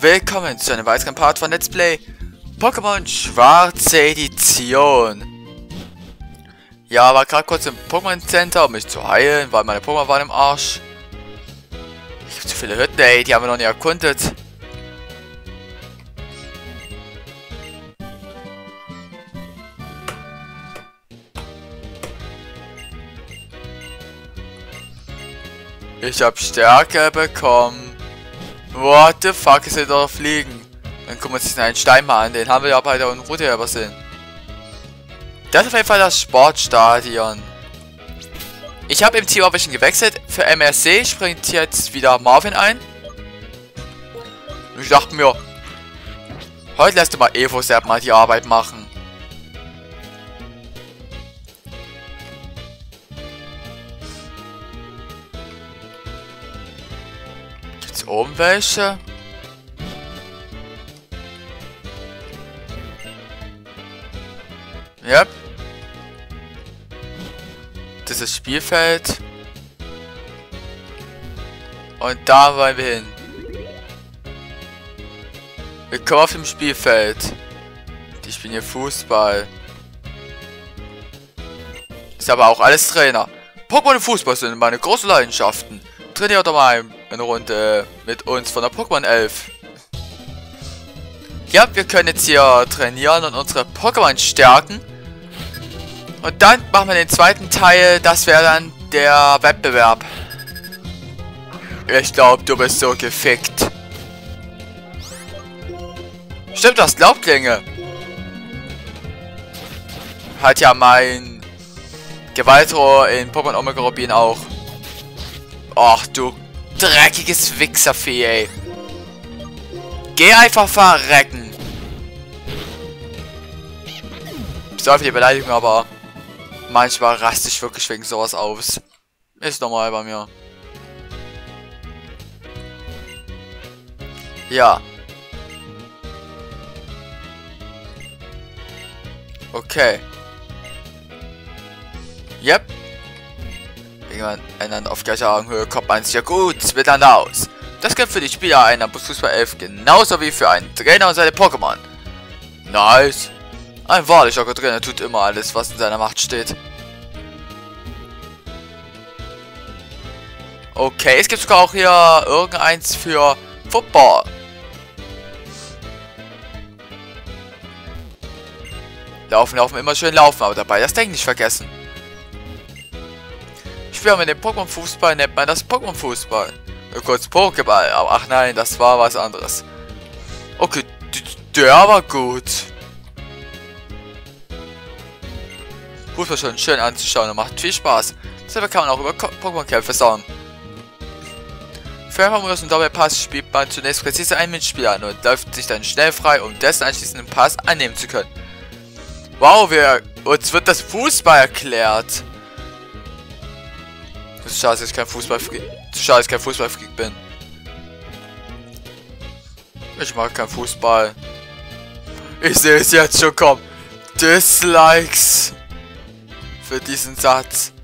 willkommen zu einem weiteren Part von Let's Play Pokémon Schwarze Edition. Ja, war gerade kurz im Pokémon Center, um mich zu heilen, weil meine Pokémon waren im Arsch. Ich habe zu viele Hütten, ey, die haben wir noch nie erkundet. Ich habe Stärke bekommen. What the fuck ist er da fliegen? Dann gucken wir uns einen Stein mal an. Den haben wir ja bei der Route übersehen. Das ist auf jeden Fall das Sportstadion. Ich habe im Team ein bisschen gewechselt. Für MRC springt jetzt wieder Marvin ein. Und ich dachte mir, heute lässt du mal Evo Sepp mal die Arbeit machen. Oben welche? Yep. Das ist Spielfeld. Und da wollen wir hin. Willkommen auf dem Spielfeld. Die spielen hier Fußball. Ist aber auch alles Trainer. Pokémon und Fußball sind meine großen Leidenschaften. Trainiert doch mal eine Runde mit uns von der Pokémon 11. Ja, wir können jetzt hier trainieren und unsere Pokémon stärken. Und dann machen wir den zweiten Teil, das wäre dann der Wettbewerb. Ich glaube, du bist so gefickt. Stimmt das, Glaubklinge. Hat ja mein Gewaltrohr in Pokémon Omega Rubin auch. Och, du dreckiges Wichservieh, ey. Geh einfach verrecken. Sorry für die Beleidigung, aber manchmal raste ich wirklich wegen sowas aus. Ist normal bei mir. Ja. Okay. Yep. Einander auf gleicher Augenhöhe kommt man sich ja gut miteinander aus. Das gilt für die Spieler einer Fußball 11 genauso wie für einen Trainer und seine Pokémon. Nice. Ein wahrlicher Trainer tut immer alles, was in seiner Macht steht. Okay, es gibt sogar auch hier irgendeins für Football. Laufen, laufen, immer schön laufen, aber dabei das Denken nicht vergessen. Spielen mit dem Pokémon-Fußball nennt man das Pokémon-Fußball. Kurz Pokéball, aber ach nein, das war was anderes. Okay, der war gut. Fußball schon schön anzuschauen und macht viel Spaß. Deshalb kann man auch über Pokémon-Kämpfe sagen. Für Famous und Doppelpass spielt man zunächst präzise einen Mitspieler an und läuft sich dann schnell frei, um dessen anschließenden Pass annehmen zu können. Wow, wir, uns wird das Fußball erklärt. Das ist schade, dass ich kein Fußballfreak, schade, ich kein Fußballfreak bin. Ich mag kein Fußball. Ich sehe es jetzt schon kommen. Dislikes für diesen Satz.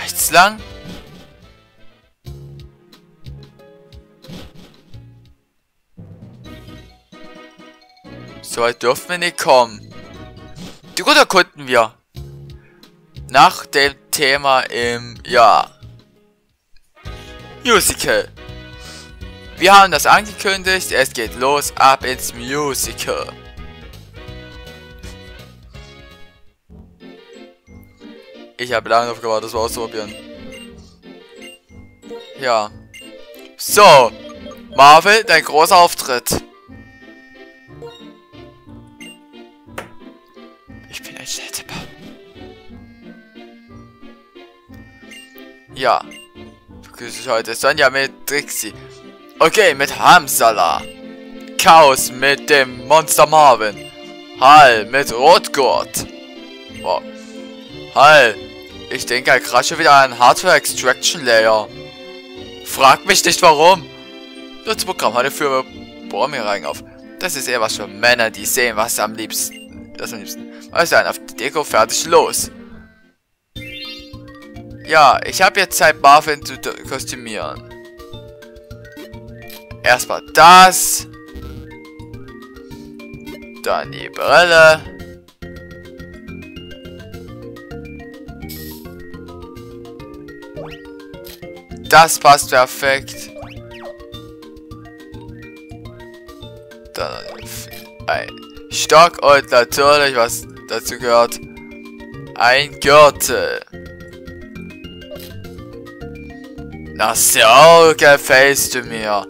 Rechts lang? So weit dürfen wir nicht kommen. Die Route erkunden wir. Nach dem Thema im, ja, Musical. Wir haben das angekündigt, es geht los, ab ins Musical. Ich habe lange darauf gewartet, das mal auszuprobieren. Ja. So. Marvel, dein großer Auftritt. Begrüße ich heute Sonja mit Trixie. Okay, mit Hamsala. Chaos mit dem Monster Marvin. Hall mit Rotgurt. Oh. Hall. Ich denke, ich crashe wieder einen Hardware Extraction Layer. Frag mich nicht warum. Das Programm hatte für Bormiring auf. Das ist eher was für Männer, die sehen, was am liebsten. Das am liebsten. Also dann auf die Deko fertig los. Ja, ich habe jetzt Zeit, Marvin zu kostümieren. Erstmal das. Dann die Brille. Das passt perfekt. Dann ein Stock und natürlich, was dazu gehört, ein Gürtel. Na so, gefällst du mir.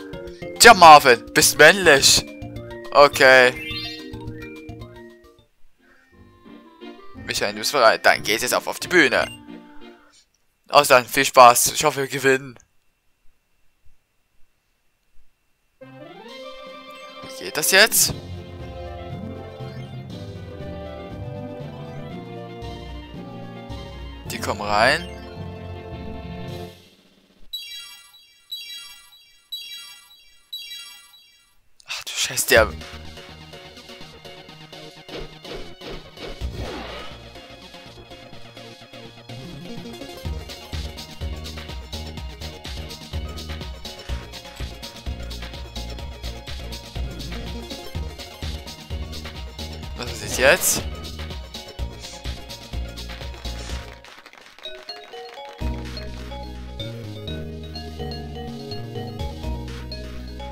Tja, Marvin, bist männlich. Okay. Michael, du bist bereit. Dann geht's jetzt auf, auf die Bühne. Also dann, viel Spaß. Ich hoffe, wir gewinnen. Wie geht das jetzt? Die kommen rein. Scheiße, der... Was ist jetzt?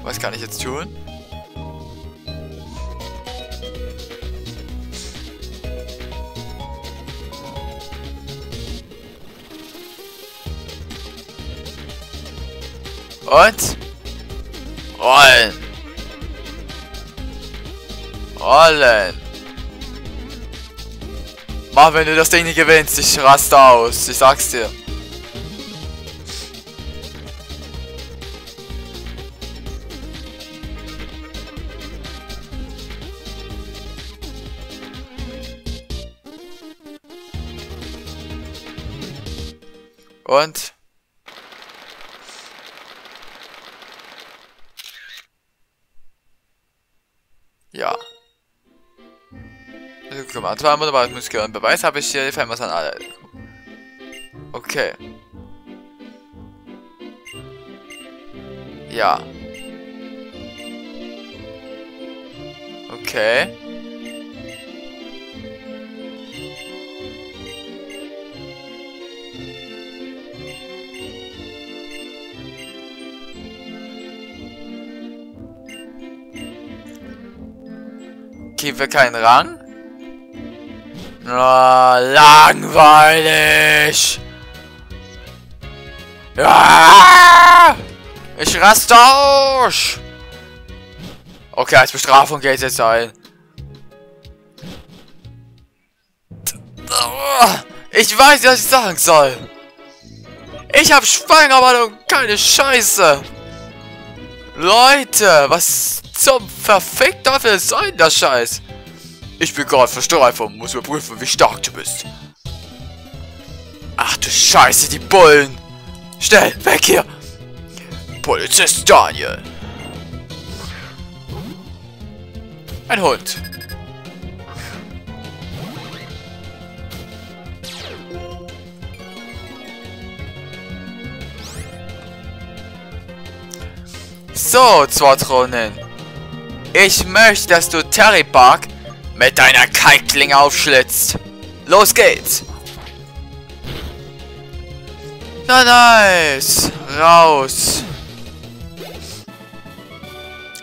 Was kann ich jetzt tun? Und? Rollen. Rollen. Mach, wenn du das Ding nicht gewinnst, ich raste aus. Ich sag's dir. Und? Also, guck mal, zwar wunderbar Muskel und Beweis habe ich hier, die was an alle. Okay. Ja. Okay. Geben wir keinen Rang? Oh, langweilig! Ja! Ich raste aus! Okay, als Bestrafung geht es jetzt ein. Ich weiß, was ich sagen soll. Ich hab Schweinermalung, keine Scheiße. Leute, was zum verfickt dafür soll das Scheiß? Ich bin gerade verstreift und muss überprüfen, wie stark du bist. Ach du Scheiße, die Bullen. Schnell, weg hier. Polizist Daniel. Ein Hund. So, Zwartronen. Ich möchte, dass du Terry Park mit deiner Kalklinge aufschlitzt. Los geht's. Na nice. Raus.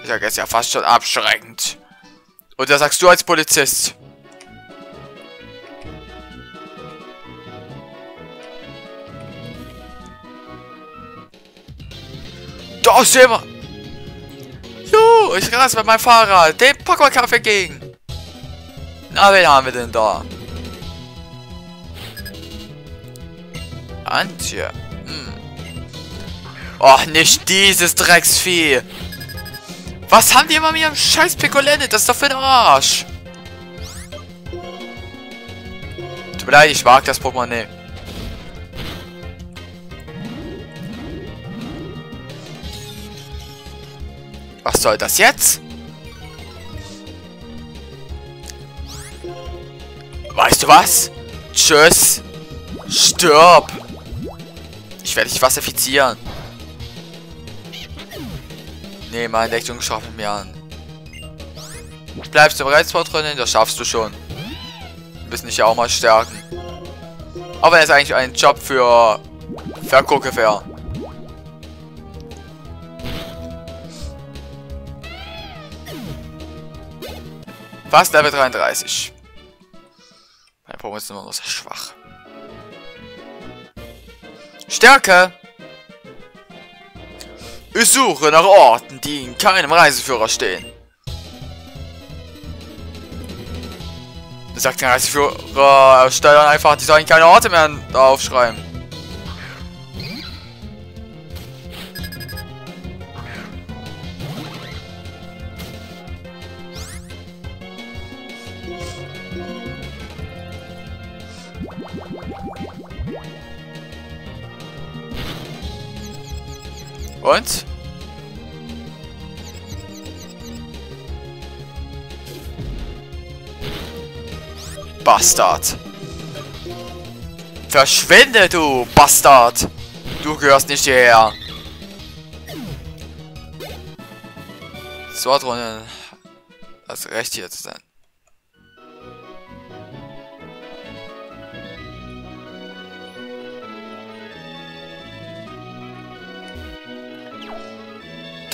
Ich sag jetzt ja fast schon abschreckend. Und das sagst du als Polizist. Da ist jemand. Juhu, ich raste mit meinem Fahrrad dem Pokémon-Kampf entgegen. Na, wen haben wir denn da? Antje. Hm. Och, nicht dieses Drecksvieh. Was haben die immer mit ihrem scheiß Pikolette? Das ist doch für den Arsch. Tut mir leid, ich mag das Pokémon nicht. Was soll das jetzt? Weißt du was? Tschüss. Stirb. Ich werde dich wasserfizieren. Nee, meine Deckung schaffen mir an. Bleibst du im Reizport drinnen, das schaffst du schon. Du bist nicht ja auch mal stärken. Aber er ist eigentlich ein Job für Vergucke fair. Fast Level 33. Pokémon ist immer noch sehr schwach. Stärke! Ich suche nach Orten, die in keinem Reiseführer stehen. Sagt der Reiseführer, erstellen einfach, die sollen keine Orte mehr aufschreiben. Und? Bastard. Verschwinde, du Bastard. Du gehörst nicht hierher. Swordrunde. Das Recht hier zu sein.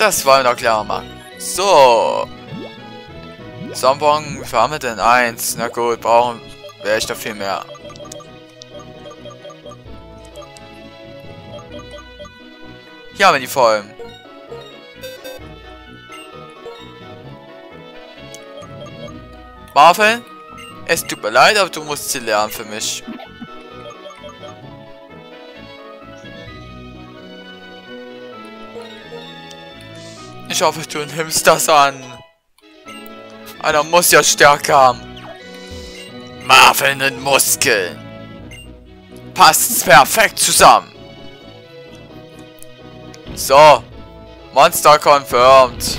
Das wollen wir doch klar machen. So. Sambong, viel haben wir denn? Eins. Na gut, brauchen wir echt noch viel mehr. Hier haben wir die vollen. Marvel, es tut mir leid, aber du musst sie lernen für mich. Ich hoffe, du nimmst das an. Einer muss ja Stärke haben. Marveln und Muskeln. Passt perfekt zusammen. So. Monster confirmed.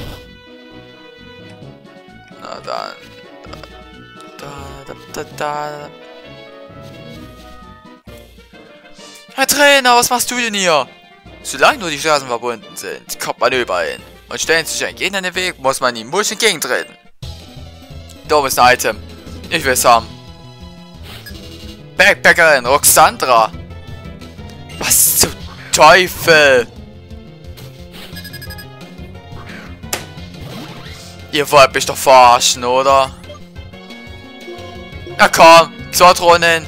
Na dann. Da, da, da, da. Herr Trainer, was machst du denn hier? Solange nur die Straßen verbunden sind, kommt man überall hin. Und stellen sich ein Gegner in den Weg, muss man ihm musch entgegentreten. Dummes Item. Ich will es haben. Backpackerin Roxandra. Was zum Teufel? Ihr wollt mich doch verarschen, oder? Na komm, Zortronen.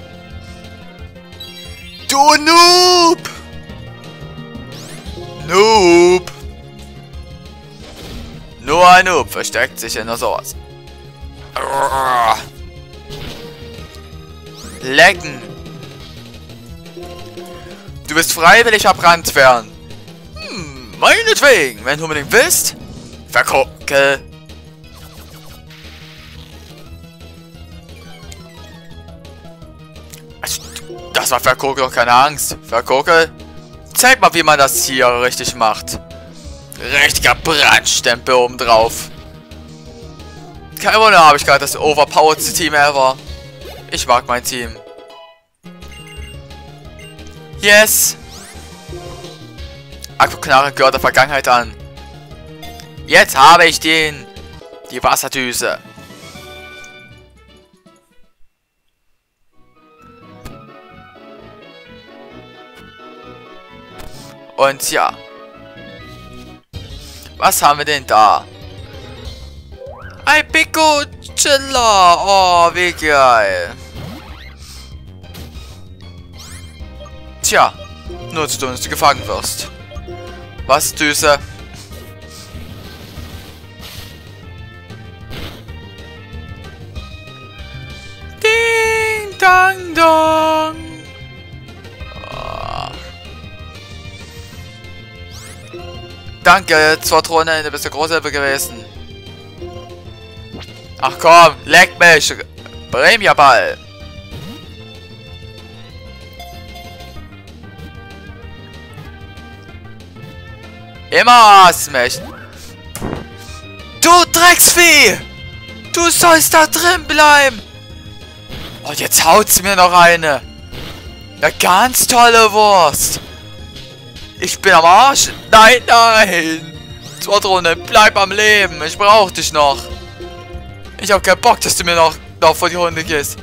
Du Noob! Noob! Ein Noob versteckt sich in der sowas. Lecken. Du wirst freiwillig verbrannt werden. Hm, meinetwegen, wenn du unbedingt willst. Vergucke. Also, das war doch keine Angst. Vergucke. Zeig mal, wie man das hier richtig macht. Richtiger Brandstempel oben drauf. Kein Wunder, habe ich gerade das overpoweredste Team ever. Ich mag mein Team. Yes! Aquaknarre gehört der Vergangenheit an. Jetzt habe ich den. Die Wasserdüse. Und ja. Was haben wir denn da? Ein Chiller. Oh, wie geil. Tja, nur zu tun, dass du gefangen wirst. Was, Düse? Ding, dang, dong. Danke, Zwartrone, du bist eine große Hilfe gewesen. Ach komm, leck mich. Bremia Ball. Immer mich. Du Drecksvieh! Du sollst da drin bleiben! Und jetzt haut's mir noch eine. Eine ganz tolle Wurst. Ich bin am Arsch. Nein, nein. Zwordrone, bleib am Leben. Ich brauch dich noch. Ich hab keinen Bock, dass du mir noch, noch vor die Hunde gehst.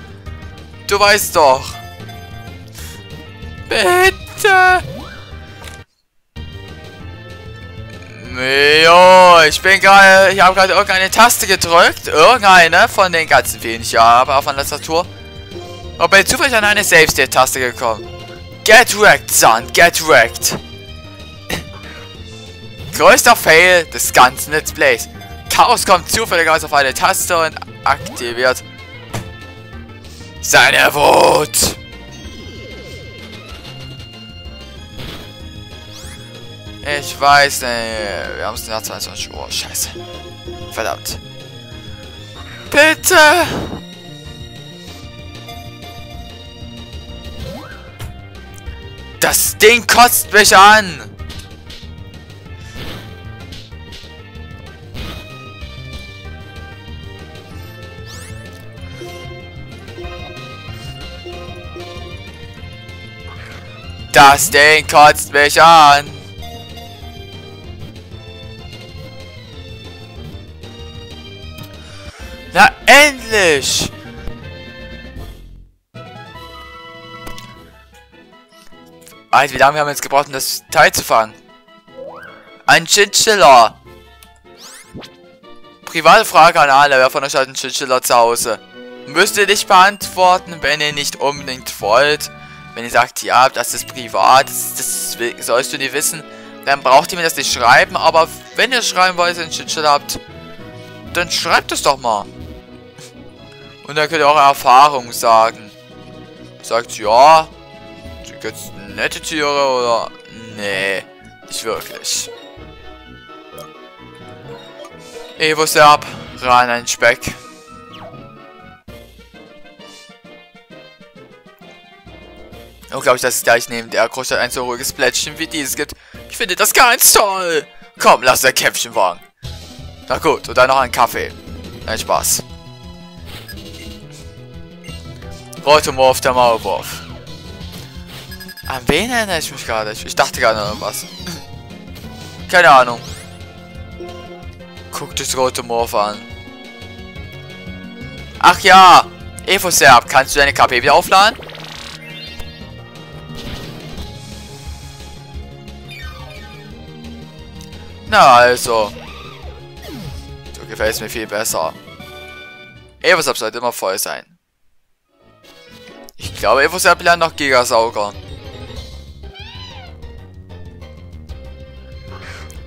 Du weißt doch. Bitte. Jo, ich bin gerade, ich habe gerade irgendeine Taste gedrückt. Irgendeine von den ganzen vielen, ich habe auf der Tastatur. Und bin zufällig an eine Save State Taste gekommen. Get wrecked, son, get wrecked. Größter Fail des ganzen Let's Plays. Chaos kommt zufällig auf eine Taste und aktiviert seine Wut. Ich weiß nicht. Wir haben es nach 22 Uhr. Scheiße. Verdammt. Bitte! Das Ding kotzt mich an! Das Ding kotzt mich an! Na endlich! Alter, wie lange haben wir jetzt gebraucht, um das Teil zu fangen? Ein Chinchilla. Private Frage an alle, wer von euch hat einen Chinchilla zu Hause? Müsst ihr nicht beantworten, wenn ihr nicht unbedingt wollt. Wenn ihr sagt, ja, das ist privat, das, das sollst du nicht wissen, dann braucht ihr mir das nicht schreiben. Aber wenn ihr schreiben wollt, einen Chinchilla habt, dann schreibt es doch mal. Und dann könnt ihr auch Erfahrung sagen. Sagt, ja, sind jetzt nette Tiere oder... Nee, nicht wirklich. Evo Serb, rein ein Speck. Oh, glaube ich, dass es gleich neben der Großstadt ein so ruhiges Plättchen wie dieses gibt. Ich finde das ganz toll. Komm, lass ein Kämpfchen wagen. Na gut, und dann noch ein Kaffee. Ein Spaß. Rotomorph, der Maulwurf. An wen erinnere ich mich gerade? Ich dachte gerade noch was. Keine Ahnung. Guck das Rotomorph an. Ach ja! Evoserb, kannst du deine KP wieder aufladen? Na also. So gefällt es mir viel besser. Evoserb sollte immer voll sein. Ich glaube, Evoserb lernt noch Gigasauger.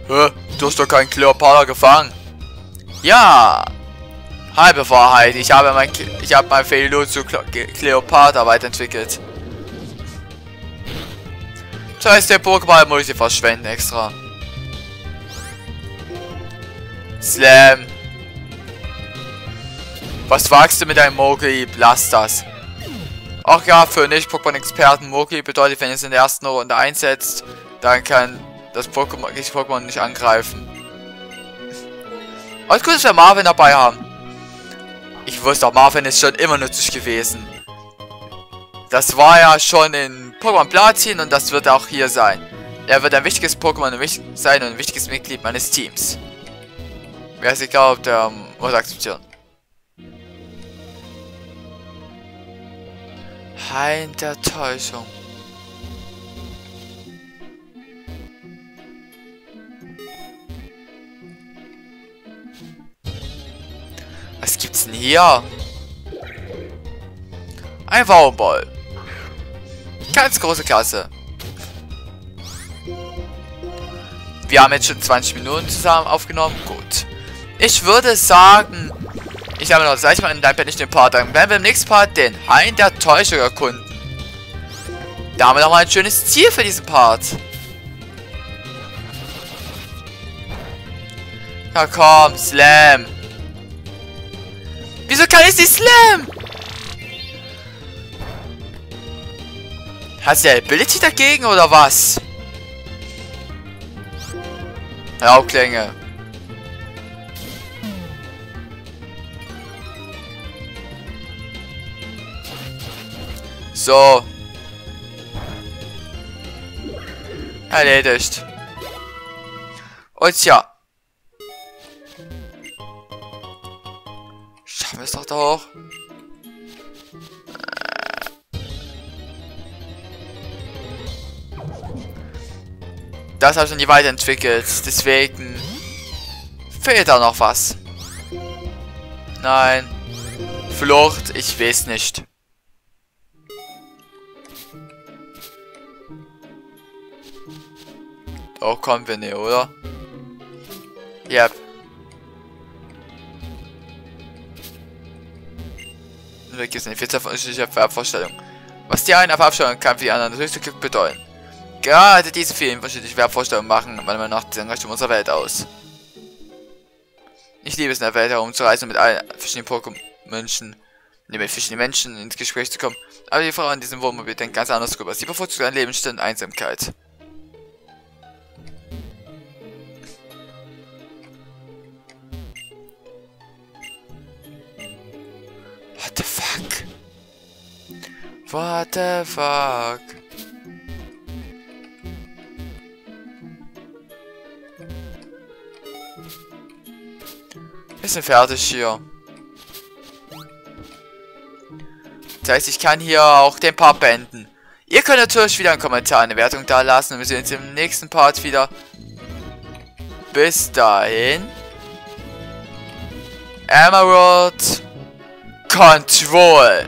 Hä? Du hast doch keinen Kleopatra gefangen. Ja. Halbe Wahrheit. Ich habe mein, ich habe mein Felino zu Kleopatra weiterentwickelt. Das heißt, der Pokéball muss ich verschwenden extra. Slam. Was wagst du mit deinem Mogli? Lass das. Ach ja, für Nicht-Pokémon-Experten Mogli bedeutet, wenn es in der ersten Runde einsetzt, dann kann das Pokémon, das Pokémon nicht angreifen. Alles gut, dass wir Marvin dabei haben. Ich wusste auch, Marvin ist schon immer nützlich gewesen. Das war ja schon in Pokémon Platin und das wird auch hier sein. Er wird ein wichtiges Pokémon sein und ein wichtiges Mitglied meines Teams. Wer egal, ob der muss akzeptieren. Hain der Täuschung. Was gibt's denn hier? Ein Waumball. Ganz große Klasse. Wir haben jetzt schon 20 Minuten zusammen aufgenommen. Gut. Ich würde sagen, ich habe noch, sag ich mal, in deinem Bett nicht den Part. Dann werden wir im nächsten Part den Hain der Täuschung erkunden. Da haben wir nochmal ein schönes Ziel für diesen Part. Na komm, Slam. Wieso kann ich nicht Slam? Hast du Ability dagegen oder was? Raubklänge. So. Erledigt. Und ja. Schaffen wir es doch doch. Das habe ich noch nie weiterentwickelt. Deswegen fehlt da noch was. Nein. Flucht, ich weiß nicht. Wir nicht, oder? Yep. Weg ist eine Vielzahl von unterschiedlicher Farbvorstellungen. Was die einen Farbstellungen kann für die anderen das höchste Glück bedeuten. Gerade diese vielen unterschiedlichen Farbvorstellungen machen meiner Meinung nach den Reichtum unserer Welt aus. Ich liebe es in der Welt herumzureisen und mit allen verschiedenen Pokémon-Menschen, mit verschiedenen Menschen ins Gespräch zu kommen. Aber die Frau in diesem Wohnmobil denkt ganz anders darüber. Sie bevorzugt ein Lebensstil und Einsamkeit. What the fuck? Wir sind fertig hier. Das heißt, ich kann hier auch den Part beenden. Ihr könnt natürlich wieder einen Kommentar, eine Wertung da lassen und wir sehen uns im nächsten Part wieder. Bis dahin. Emerald Control.